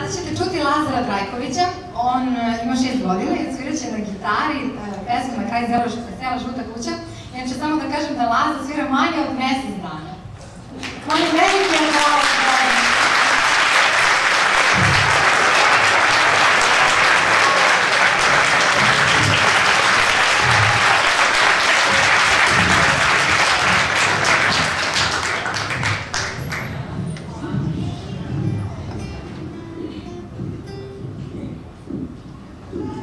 Sada ćete čuti Lazara Trajkovića, on e, ima šest godina i sviraće na gitari e, pesmu na kraj zela, sela Žuta kuća. Inače, samo da kažem da Laza svira manje od mesec dana.